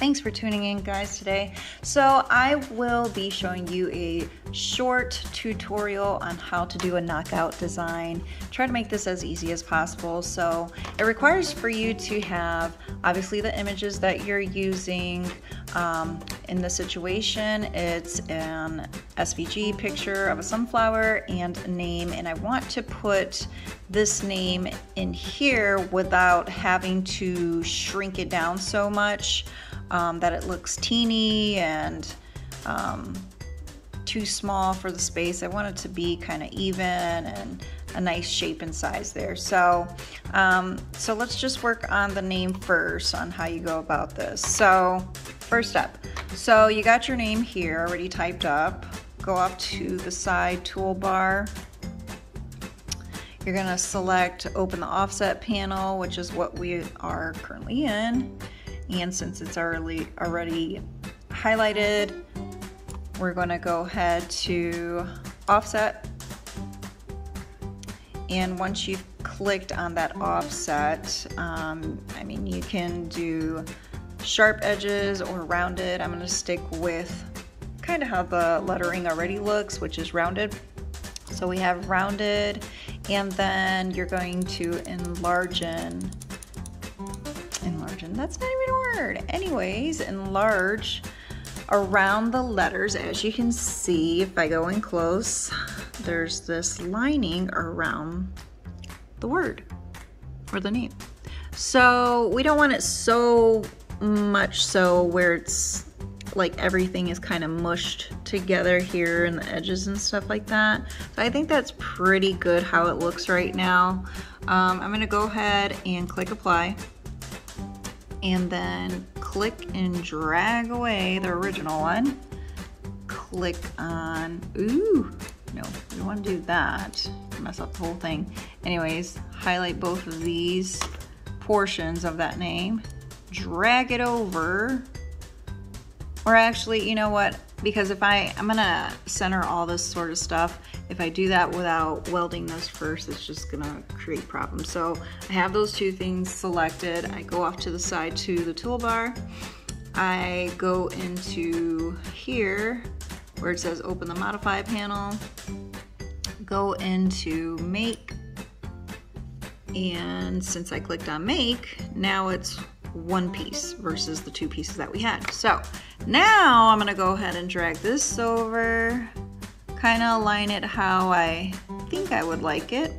Thanks for tuning in guys today. So I will be showing you a short tutorial on how to do a knockout design. Try to make this as easy as possible. So it requires for you to have obviously the images that you're using. Um, in this situation, it's an SVG picture of a sunflower and a name and I want to put this name in here without having to shrink it down so much um, that it looks teeny and um, too small for the space. I want it to be kind of even and a nice shape and size there. So, um, so let's just work on the name first on how you go about this. So first up, so you got your name here already typed up. Go up to the side toolbar. You're gonna select open the offset panel, which is what we are currently in. And since it's already, already highlighted, we're gonna go ahead to offset. And once you've clicked on that offset, um, I mean, you can do sharp edges or rounded. I'm gonna stick with kind of how the lettering already looks, which is rounded. So we have rounded, and then you're going to enlarge in that's not even word. Anyways, enlarge around the letters. As you can see, if I go in close, there's this lining around the word or the name. So we don't want it so much so where it's like everything is kind of mushed together here and the edges and stuff like that. So I think that's pretty good how it looks right now. Um, I'm gonna go ahead and click apply and then click and drag away the original one. Click on, ooh, no, we don't want to do that. Mess up the whole thing. Anyways, highlight both of these portions of that name, drag it over, or actually, you know what? Because if I, I'm gonna center all this sort of stuff, if I do that without welding this first, it's just gonna create problems. So I have those two things selected. I go off to the side to the toolbar. I go into here where it says open the modify panel, go into make, and since I clicked on make, now it's one piece versus the two pieces that we had. So now I'm gonna go ahead and drag this over kind of align it how I think I would like it.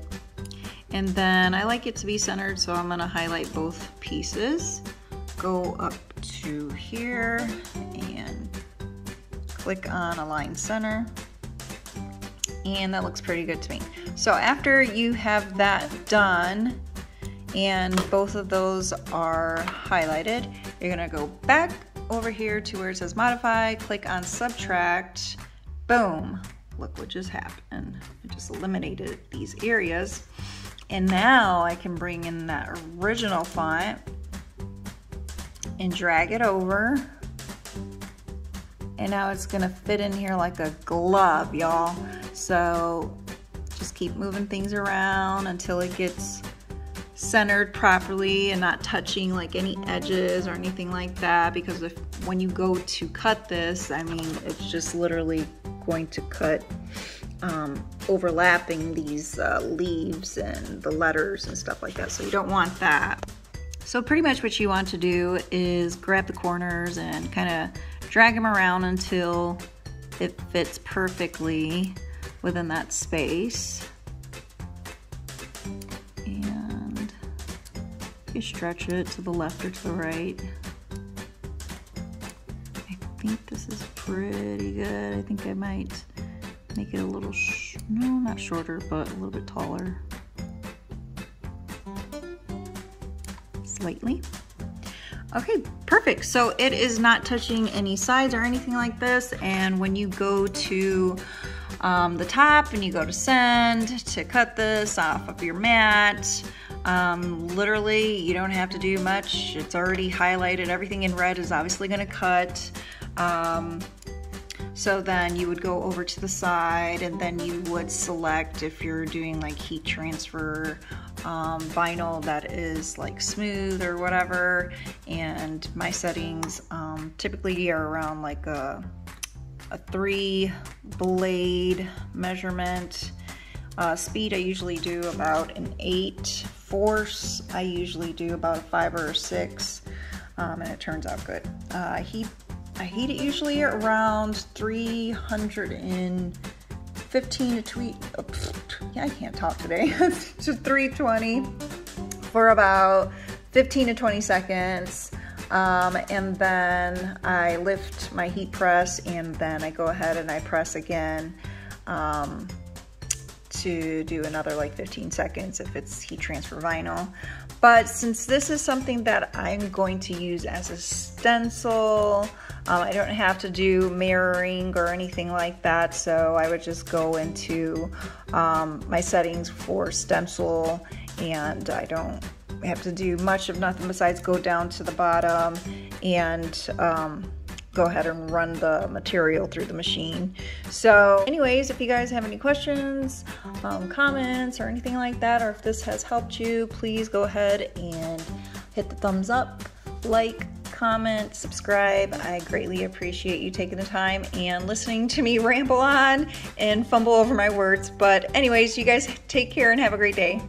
And then I like it to be centered, so I'm gonna highlight both pieces. Go up to here and click on align center. And that looks pretty good to me. So after you have that done, and both of those are highlighted, you're gonna go back over here to where it says modify, click on subtract, boom, look what just happened. I just eliminated these areas. And now I can bring in that original font and drag it over. And now it's gonna fit in here like a glove, y'all. So just keep moving things around until it gets centered properly and not touching like any edges or anything like that because if when you go to cut this I mean it's just literally going to cut um, overlapping these uh, leaves and the letters and stuff like that. So you don't want that. So pretty much what you want to do is grab the corners and kind of drag them around until it fits perfectly within that space. You stretch it to the left or to the right I think this is pretty good. I think I might make it a little, no, not shorter, but a little bit taller. Slightly. Okay, perfect. So it is not touching any sides or anything like this. And when you go to um, the top and you go to send to cut this off of your mat, um, literally you don't have to do much. It's already highlighted. Everything in red is obviously gonna cut. Um, so then you would go over to the side and then you would select if you're doing like heat transfer um, vinyl that is like smooth or whatever. And my settings um, typically are around like a, a three blade measurement. Uh, speed I usually do about an eight. Force I usually do about a five or a six. Um, and it turns out good. Uh, heat I heat it usually around 315 to tweet. Oh, yeah, I can't talk today. to 320 for about 15 to 20 seconds. Um, and then I lift my heat press and then I go ahead and I press again um, to do another like 15 seconds if it's heat transfer vinyl. But since this is something that I'm going to use as a stencil, um, I don't have to do mirroring or anything like that, so I would just go into um, my settings for stencil and I don't have to do much of nothing besides go down to the bottom and um, go ahead and run the material through the machine. So anyways, if you guys have any questions, um, comments, or anything like that, or if this has helped you, please go ahead and hit the thumbs up, like, comment, subscribe. I greatly appreciate you taking the time and listening to me ramble on and fumble over my words. But, anyways, you guys take care and have a great day.